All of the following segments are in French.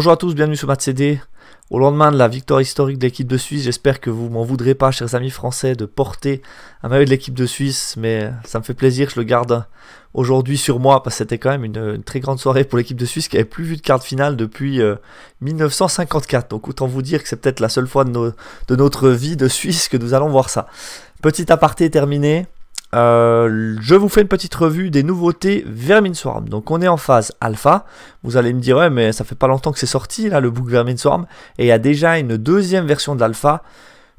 Bonjour à tous, bienvenue sur CD. Au lendemain de la victoire historique de l'équipe de Suisse, j'espère que vous m'en voudrez pas, chers amis français, de porter un maillot de l'équipe de Suisse, mais ça me fait plaisir, je le garde aujourd'hui sur moi, parce que c'était quand même une, très grande soirée pour l'équipe de Suisse qui avait plus vu de carte finale depuis 1954. Euh, Donc autant vous dire que c'est peut-être la seule fois de, de notre vie de Suisse que nous allons voir ça. Petit aparté terminé, euh, je vous fais une petite revue des nouveautés Vermin Swarm. Donc on est en phase alpha. Vous allez me dire ouais mais ça fait pas longtemps que c'est sorti là le book Vermin Swarm et il y a déjà une deuxième version de l'alpha.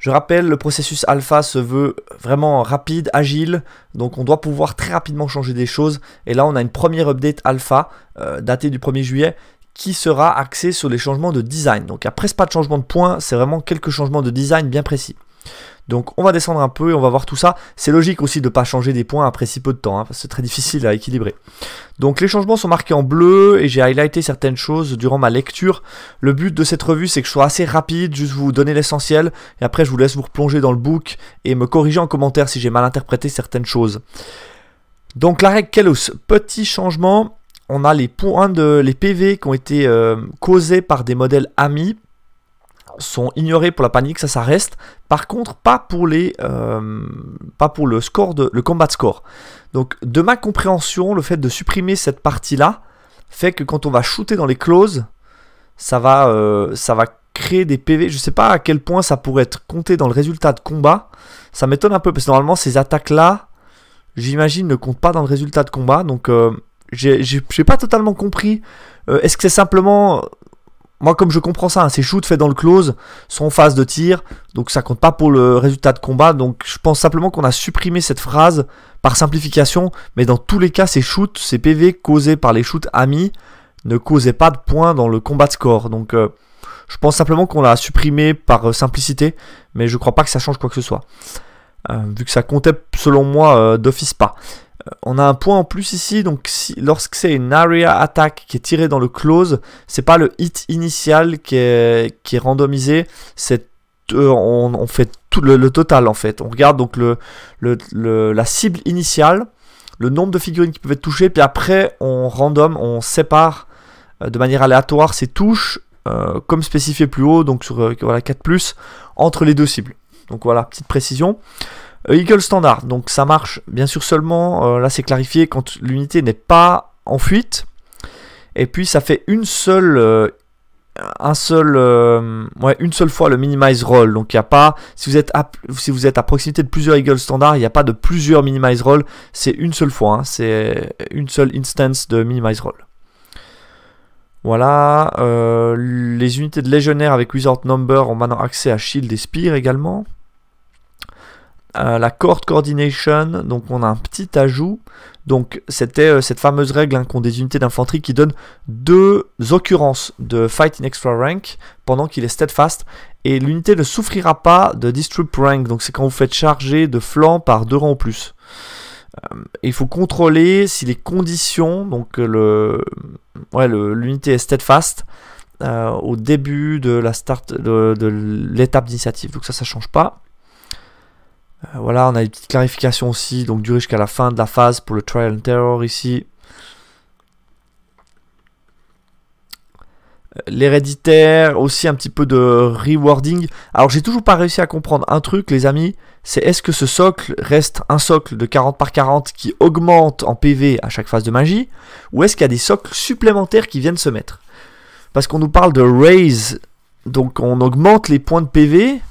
Je rappelle, le processus alpha se veut vraiment rapide, agile, donc on doit pouvoir très rapidement changer des choses. Et là, on a une première update alpha euh, datée du 1er juillet qui sera axée sur les changements de design. Donc après, presque pas de changement de points, c'est vraiment quelques changements de design bien précis. Donc on va descendre un peu et on va voir tout ça. C'est logique aussi de ne pas changer des points après si peu de temps, hein, c'est très difficile à équilibrer. Donc les changements sont marqués en bleu et j'ai highlighté certaines choses durant ma lecture. Le but de cette revue c'est que je sois assez rapide, juste vous donner l'essentiel, et après je vous laisse vous replonger dans le book et me corriger en commentaire si j'ai mal interprété certaines choses. Donc la règle Kelos, petit changement, on a les points de les PV qui ont été euh, causés par des modèles amis sont ignorés pour la panique, ça, ça reste. Par contre, pas pour les, euh, pas pour le score de, le combat score. Donc, de ma compréhension, le fait de supprimer cette partie-là fait que quand on va shooter dans les closes, ça va, euh, ça va créer des PV. Je sais pas à quel point ça pourrait être compté dans le résultat de combat. Ça m'étonne un peu parce que normalement ces attaques-là, j'imagine, ne comptent pas dans le résultat de combat. Donc, euh, j'ai pas totalement compris. Est-ce que c'est simplement moi, comme je comprends ça, hein, ces shoots faits dans le close sont en phase de tir, donc ça compte pas pour le résultat de combat. Donc je pense simplement qu'on a supprimé cette phrase par simplification, mais dans tous les cas, ces shoots, ces PV causés par les shoots amis ne causaient pas de points dans le combat de score. Donc euh, je pense simplement qu'on l'a supprimé par euh, simplicité, mais je crois pas que ça change quoi que ce soit. Euh, vu que ça comptait selon moi d'office pas. Euh, on a un point en plus ici, donc si, lorsque c'est une area attack qui est tirée dans le close, c'est pas le hit initial qui est, randomisé, c'est euh, on, fait tout le, total en fait. On regarde donc le, la cible initiale, le nombre de figurines qui peuvent être touchées, puis après on random, on sépare euh, de manière aléatoire ces touches, comme spécifié plus haut, donc sur voilà, 4+, entre les deux cibles. Donc voilà, petite précision. Euh, Eagle standard, donc ça marche bien sûr seulement, euh, là c'est clarifié, quand l'unité n'est pas en fuite. Et puis ça fait une seule, euh, un seul, ouais, une seule fois le minimize roll. Donc il n'y a pas, si vous, êtes à, si vous êtes à proximité de plusieurs Eagle standard, il n'y a pas de plusieurs minimize roll, c'est une seule fois, hein. c'est une seule instance de minimize roll. Voilà, les unités de légionnaire avec Wizard Number ont maintenant accès à Shield et Spear également. Euh, la Court Coordination, donc on a un petit ajout. Donc c'était euh, cette fameuse règle hein, qu'ont des unités d'infanterie qui donnent deux occurrences de Fight in Extra Rank pendant qu'il est steadfast. Et l'unité ne souffrira pas de Disrupt Rank, donc c'est quand vous faites charger de flanc par deux rangs ou plus. Euh, il faut contrôler si les conditions, donc le, ouais, l'unité est steadfast au début de la start de, de l'étape d'initiative. Donc ça, ça change pas. Euh, voilà, on a une petite clarification aussi, donc durer jusqu'à la fin de la phase pour le Trial and Terror ici. Euh, l'héréditaire, aussi un petit peu de rewarding. Alors j'ai toujours pas réussi à comprendre un truc les amis, c'est est-ce que ce socle reste un socle de 40 par 40 qui augmente en PV à chaque phase de magie, ou est-ce qu'il y a des socles supplémentaires qui viennent se mettre? Parce qu'on nous parle de raise, donc on augmente les points de PV,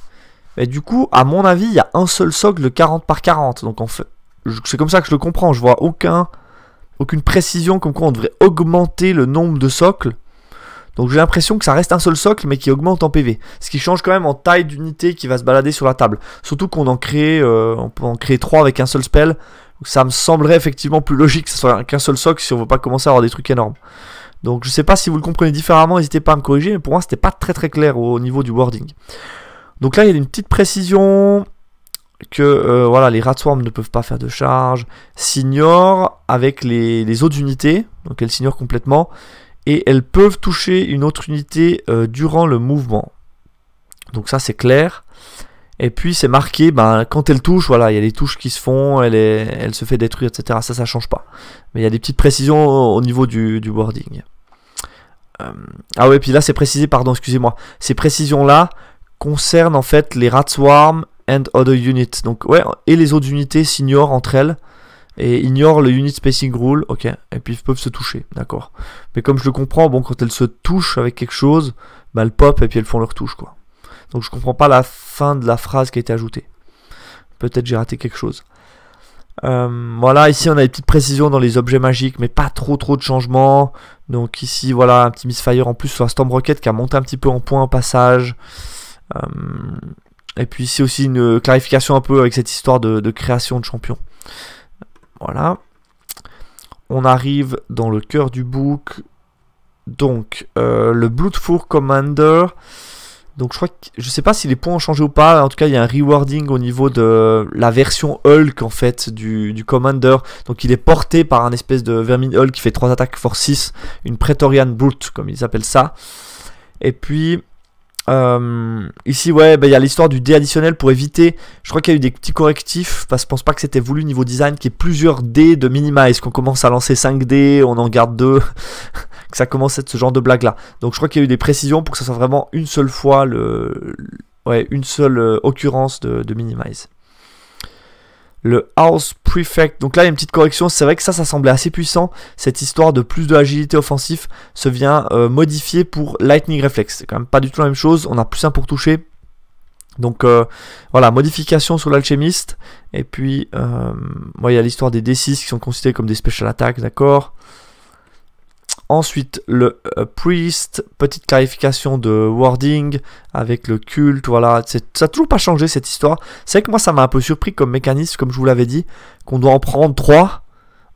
et du coup, à mon avis, il y a un seul socle de 40 par 40. Donc en fait, c'est comme ça que je le comprends. Je vois aucun, aucune précision comme quoi on devrait augmenter le nombre de socles. Donc j'ai l'impression que ça reste un seul socle mais qui augmente en PV. Ce qui change quand même en taille d'unité qui va se balader sur la table. Surtout qu'on en crée, euh, on peut en créer 3 avec un seul spell. Ça me semblerait effectivement plus logique que ce soit qu'un seul socle si on veut pas commencer à avoir des trucs énormes. Donc je sais pas si vous le comprenez différemment, n'hésitez pas à me corriger, mais pour moi c'était pas très très clair au niveau du wording. Donc là, il y a une petite précision que euh, voilà, les Ratswarm ne peuvent pas faire de charge, s'ignorent avec les, autres unités, donc elles s'ignorent complètement, et elles peuvent toucher une autre unité euh, durant le mouvement. Donc ça c'est clair. Et puis c'est marqué, ben, quand elle touche, voilà, il y a des touches qui se font, elle, se fait détruire, etc. Ça, ça change pas. Mais il y a des petites précisions au niveau du, du wording. ah ouais, puis là c'est précisé, pardon, excusez-moi. Ces précisions-là concernent en fait les Ratswarm and other units. Donc ouais, et les autres unités s'ignorent entre elles et ignorent le unit spacing rule, ok, et puis ils peuvent se toucher, d'accord. Mais comme je le comprends, bon, quand elles se touchent avec quelque chose, bah elles pop et puis elles font leur touche, quoi. Donc je comprends pas la fin de la phrase qui a été ajoutée. Peut-être j'ai raté quelque chose. Euh, voilà, ici on a des petites précisions dans les objets magiques, mais pas trop trop de changements. Donc ici, voilà, un petit misfire en plus sur la Storm Rocket qui a monté un petit peu en point au passage. Euh, et puis ici aussi une clarification un peu avec cette histoire de, création de champion. Voilà. On arrive dans le cœur du book. Donc, euh, le Bloodfour Commander. Donc je crois que je sais pas si les points ont changé ou pas. En tout cas, il y a un rewarding au niveau de la version Hulk en fait du, Commander. Donc il est porté par un espèce de vermine Hulk qui fait 3 attaques force 6, une Praetorian Brute comme ils appellent ça. Et puis euh, ici, ouais, bah, il y a l'histoire du dé additionnel pour éviter. Je crois qu'il y a eu des petits correctifs parce que je pense pas que c'était voulu niveau design qu'il y ait plusieurs dés de minimize. Qu'on commence à lancer 5 dés, on en garde 2. que ça commence à être ce genre de blague là. Donc je crois qu'il y a eu des précisions pour que ça soit vraiment une seule fois le, ouais, une seule euh, occurrence de, de minimize. Le House Prefect. Donc là, il y a une petite correction. C'est vrai que ça, ça semblait assez puissant. Cette histoire de plus de agilité offensif se vient euh, modifier pour Lightning Reflex. C'est quand même pas du tout la même chose. On a plus un pour toucher. Donc euh, voilà, modification sur l'alchimiste. Et puis, il y a l'histoire des D6 qui sont considérés comme des special attacks, d'accord Ensuite, le euh, priest, petite clarification de wording avec le culte, voilà. Ça n'a toujours pas changé cette histoire. C'est que moi, ça m'a un peu surpris comme mécanisme, comme je vous l'avais dit, qu'on doit en prendre trois.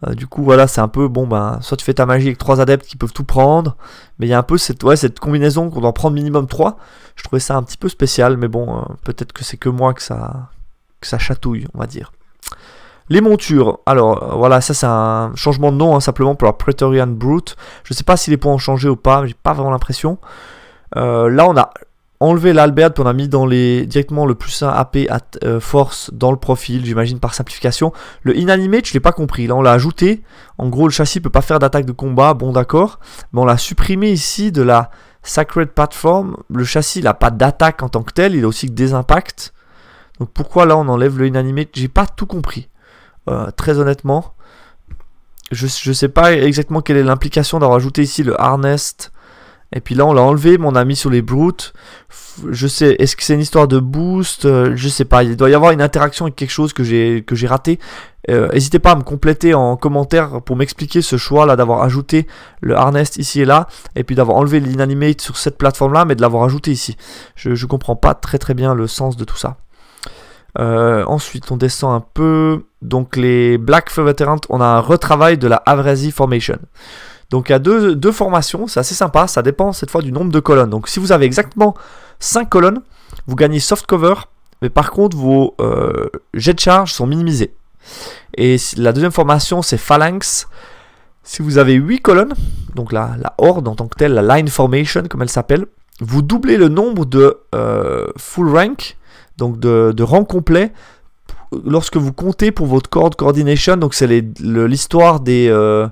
Euh, du coup, voilà, c'est un peu, bon, ben, soit tu fais ta magie avec trois adeptes qui peuvent tout prendre, mais il y a un peu cette, ouais, cette combinaison qu'on doit prendre minimum trois. Je trouvais ça un petit peu spécial, mais bon, euh, peut-être que c'est que moi que ça chatouille, on va dire. Les montures, alors euh, voilà, ça c'est un changement de nom hein, simplement pour la Praetorian Brute. Je ne sais pas si les points ont changé ou pas, j'ai pas vraiment l'impression. Euh, là on a enlevé l'Albert puis on a mis dans les directement le plus 1 AP à euh, force dans le profil, j'imagine par simplification. Le inanimate, je l'ai pas compris. Là on l'a ajouté. En gros le châssis peut pas faire d'attaque de combat, bon d'accord. Mais on l'a supprimé ici de la Sacred Platform. Le châssis il a pas d'attaque en tant que tel, il a aussi que des impacts. Donc pourquoi là on enlève le inanimate J'ai pas tout compris. Euh, très honnêtement. Je ne sais pas exactement quelle est l'implication d'avoir ajouté ici le harness. Et puis là, on l'a enlevé, mais on a mis sur les brutes. Je sais, est-ce que c'est une histoire de boost? Euh, Je sais pas. Il doit y avoir une interaction avec quelque chose que j'ai raté. Euh, n'hésitez pas à me compléter en commentaire pour m'expliquer ce choix là d'avoir ajouté le harness ici et là, et puis d'avoir enlevé l'inanimate sur cette plateforme là, mais de l'avoir ajouté ici. Je, ne comprends pas très très bien le sens de tout ça. Euh, ensuite, on descend un peu. Donc, les Black Fur Veterans, on a un retravail de la Avrasi Formation. Donc, il y a deux, deux formations, c'est assez sympa. Ça dépend cette fois du nombre de colonnes. Donc, si vous avez exactement 5 colonnes, vous gagnez soft cover. Mais par contre, vos euh, jets de charge sont minimisés. Et la deuxième formation, c'est Phalanx. Si vous avez 8 colonnes, donc la, la horde en tant que telle, la line formation comme elle s'appelle, vous doublez le nombre de euh, full rank donc de, rang complet lorsque vous comptez pour votre coordination, donc c'est l'histoire des, euh,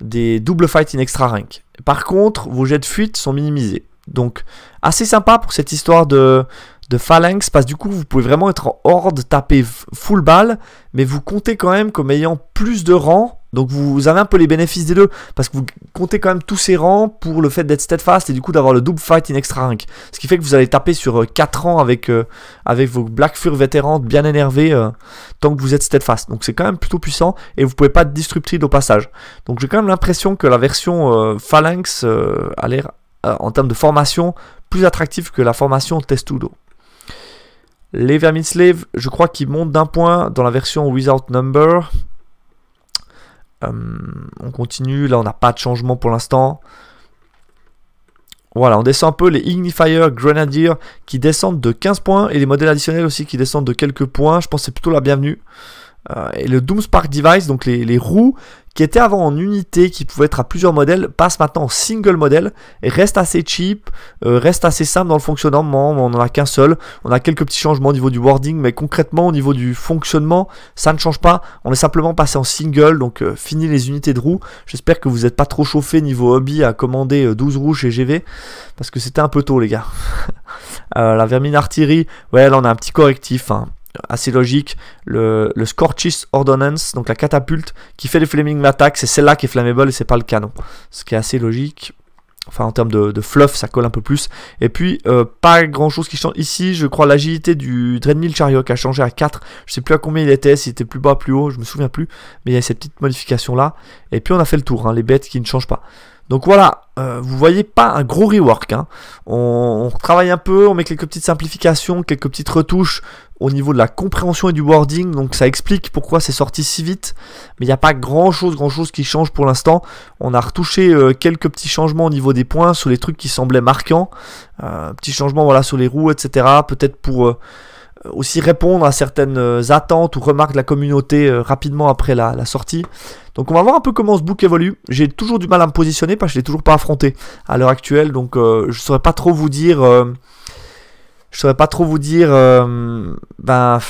des double fight in extra rank. Par contre, vos jets de fuite sont minimisés. Donc assez sympa pour cette histoire de, de phalanx, parce que du coup vous pouvez vraiment être en horde, taper full balle, mais vous comptez quand même comme ayant plus de rangs donc vous avez un peu les bénéfices des deux, parce que vous comptez quand même tous ces rangs pour le fait d'être steadfast et du coup d'avoir le double fight in extra rank. Ce qui fait que vous allez taper sur 4 euh, rangs avec, euh, avec vos Black Fur vétérans bien énervés euh, tant que vous êtes steadfast. Donc c'est quand même plutôt puissant et vous pouvez pas être disrupted au passage. Donc j'ai quand même l'impression que la version Phalanx a l'air, en termes de formation, plus attractive que la formation Testudo. Les Vermin Slave, je crois qu'ils montent d'un point dans la version Without Number. Euh, on continue, là on n'a pas de changement pour l'instant. Voilà, on descend un peu les Ignifier Grenadier qui descendent de 15 points et les modèles additionnels aussi qui descendent de quelques points. Je pense que c'est plutôt la bienvenue. Euh, et le Doom Spark Device, donc les, roues qui étaient avant en unité, qui pouvaient être à plusieurs modèles, passent maintenant en single modèle et reste assez cheap, euh, reste assez simple dans le fonctionnement. On n'en a qu'un seul. On a quelques petits changements au niveau du wording, mais concrètement au niveau du fonctionnement, ça ne change pas. On est simplement passé en single, donc euh, fini les unités de roues. J'espère que vous n'êtes pas trop chauffé niveau hobby à commander 12 roues chez GV, parce que c'était un peu tôt les gars. la vermine artillerie, ouais là on a un petit correctif. Hein assez logique. Le, le Scorchis Ordnance, donc la catapulte qui fait les flaming attack, c'est celle-là qui est flammable et c'est pas le canon. Ce qui est assez logique. Enfin, en termes de, fluff, ça colle un peu plus. Et puis, euh, pas grand chose qui change. Ici, je crois l'agilité du Dreadmill Chariot qui a changé à 4. Je sais plus à combien il était, s'il était plus bas, plus haut, je me souviens plus. Mais il y a ces petites modifications là. Et puis, on a fait le tour, hein, les bêtes qui ne changent pas. Donc voilà, euh, vous voyez pas un gros rework. Hein. On, travaille un peu, on met quelques petites simplifications, quelques petites retouches au niveau de la compréhension et du wording, donc ça explique pourquoi c'est sorti si vite, mais il n'y a pas grand chose, grand chose qui change pour l'instant. On a retouché euh, quelques petits changements au niveau des points sur les trucs qui semblaient marquants, euh, petits changements voilà sur les roues, etc. Peut-être pour aussi répondre à certaines attentes ou remarques de la communauté rapidement après la, sortie. Donc on va voir un peu comment ce book évolue. J'ai toujours du mal à me positionner parce que je l'ai toujours pas affronté à l'heure actuelle, donc je ne saurais pas trop vous dire je saurais pas trop vous dire euh, ben,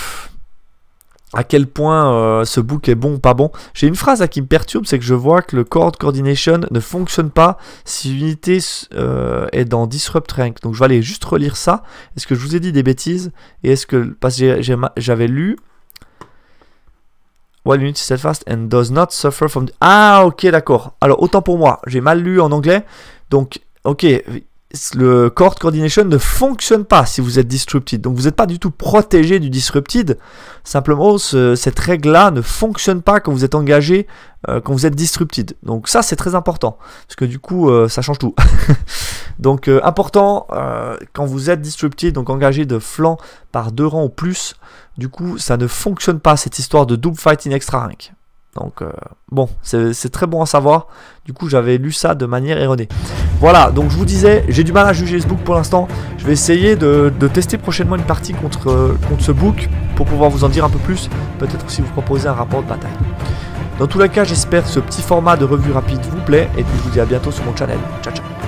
à quel point euh, ce book est bon ou pas bon. J'ai une phrase qui me perturbe, c'est que je vois que le Chord Coordination ne fonctionne pas si l'unité euh, est dans Disrupt Rank. Donc je vais aller juste relire ça. Est-ce que je vous ai dit des bêtises? Et est-ce que, parce que j'avais lu... While unity steadfast and does not suffer from... Ah ok d'accord. Alors autant pour moi, j'ai mal lu en anglais. Donc ok, le Court Coordination ne fonctionne pas si vous êtes disrupted. Donc vous n'êtes pas du tout protégé du disrupted. Simplement, cette règle-là ne fonctionne pas quand vous êtes engagé, euh, quand vous êtes disrupted. Donc ça, c'est très important. Parce que du coup, euh, ça change tout. donc euh, important, quand vous êtes disrupted, donc engagé de flanc par deux rangs ou plus, du coup, ça ne fonctionne pas cette histoire de double fight in extra rank. Donc euh, bon, c'est très bon à savoir. Du coup, j'avais lu ça de manière erronée. Voilà, donc je vous disais, j'ai du mal à juger ce book pour l'instant. Je vais essayer de, tester prochainement une partie contre, contre ce book pour pouvoir vous en dire un peu plus. Peut-être aussi vous proposer un rapport de bataille. Dans tous les cas, j'espère que ce petit format de revue rapide vous plaît. Et puis je vous dis à bientôt sur mon channel. Ciao ciao